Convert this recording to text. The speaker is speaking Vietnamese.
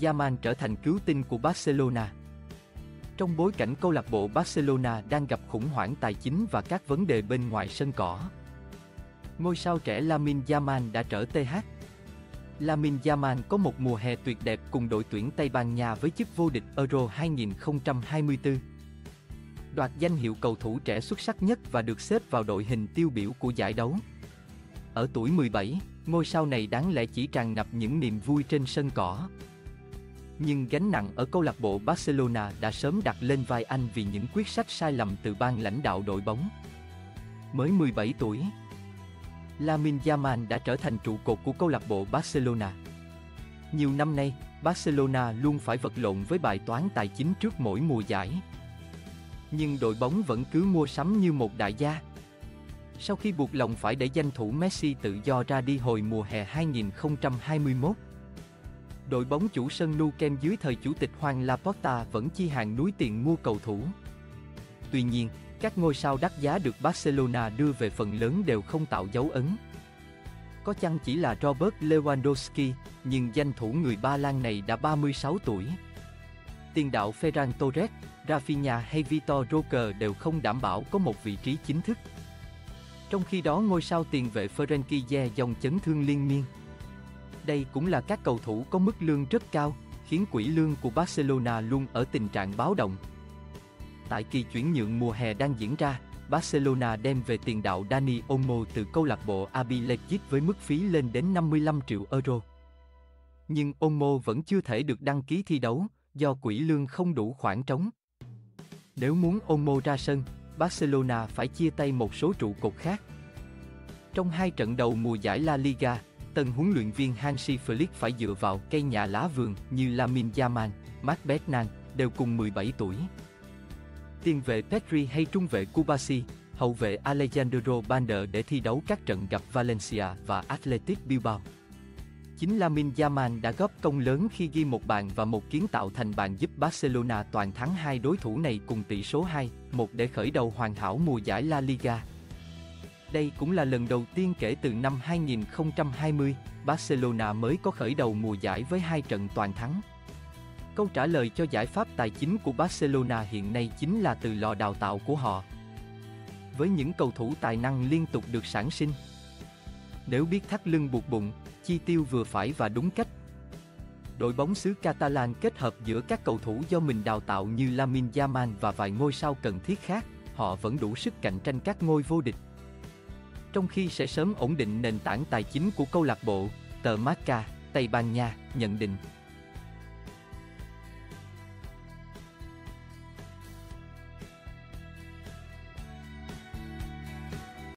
Yaman trở thành cứu tinh của Barcelona. Trong bối cảnh câu lạc bộ Barcelona đang gặp khủng hoảng tài chính và các vấn đề bên ngoài sân cỏ. Ngôi sao trẻ Lamine Yamal đã trở TH. Lamine Yamal có một mùa hè tuyệt đẹp cùng đội tuyển Tây Ban Nha với chức vô địch Euro 2024. Đoạt danh hiệu cầu thủ trẻ xuất sắc nhất và được xếp vào đội hình tiêu biểu của giải đấu. Ở tuổi 17, ngôi sao này đáng lẽ chỉ tràn ngập những niềm vui trên sân cỏ. Nhưng gánh nặng ở câu lạc bộ Barcelona đã sớm đặt lên vai anh vì những quyết sách sai lầm từ ban lãnh đạo đội bóng. Mới 17 tuổi, Lamine Yamal đã trở thành trụ cột của câu lạc bộ Barcelona. Nhiều năm nay, Barcelona luôn phải vật lộn với bài toán tài chính trước mỗi mùa giải. Nhưng đội bóng vẫn cứ mua sắm như một đại gia. Sau khi buộc lòng phải để danh thủ Messi tự do ra đi hồi mùa hè 2021, đội bóng chủ sân Nou Camp dưới thời chủ tịch Hoàng Laporta vẫn chi hàng núi tiền mua cầu thủ. Tuy nhiên, các ngôi sao đắt giá được Barcelona đưa về phần lớn đều không tạo dấu ấn. Có chăng chỉ là Robert Lewandowski, nhưng danh thủ người Ba Lan này đã 36 tuổi. Tiền đạo Ferran Torres, Rafinha hay Vitor Roque đều không đảm bảo có một vị trí chính thức. Trong khi đó ngôi sao tiền vệ Frenkie Ye dòng chấn thương liên miên. Đây cũng là các cầu thủ có mức lương rất cao, khiến quỹ lương của Barcelona luôn ở tình trạng báo động. Tại kỳ chuyển nhượng mùa hè đang diễn ra, Barcelona đem về tiền đạo Dani Olmo từ câu lạc bộ RB Leipzig với mức phí lên đến 55 triệu euro. Nhưng Olmo vẫn chưa thể được đăng ký thi đấu, do quỹ lương không đủ khoản trống. Nếu muốn Olmo ra sân, Barcelona phải chia tay một số trụ cột khác. Trong hai trận đầu mùa giải La Liga, tân huấn luyện viên Hansi Flick phải dựa vào cây nhà lá vườn như Lamin Yaman, Mark Bernan, đều cùng 17 tuổi. Tiền vệ Petri hay trung vệ Kubasi, hậu vệ Alejandro Bander để thi đấu các trận gặp Valencia và Athletic Bilbao. Chính Lamin Yaman đã góp công lớn khi ghi một bàn và một kiến tạo thành bàn giúp Barcelona toàn thắng hai đối thủ này cùng tỷ số 2, 1 để khởi đầu hoàn hảo mùa giải La Liga. Đây cũng là lần đầu tiên kể từ năm 2020, Barcelona mới có khởi đầu mùa giải với hai trận toàn thắng. Câu trả lời cho giải pháp tài chính của Barcelona hiện nay chính là từ lò đào tạo của họ. Với những cầu thủ tài năng liên tục được sản sinh. Nếu biết thắt lưng buộc bụng, chi tiêu vừa phải và đúng cách. Đội bóng xứ Catalan kết hợp giữa các cầu thủ do mình đào tạo như Lamine Yamal và vài ngôi sao cần thiết khác, họ vẫn đủ sức cạnh tranh các ngôi vô địch. Trong khi sẽ sớm ổn định nền tảng tài chính của câu lạc bộ, tờ Marca, Tây Ban Nha, nhận định.